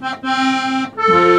Música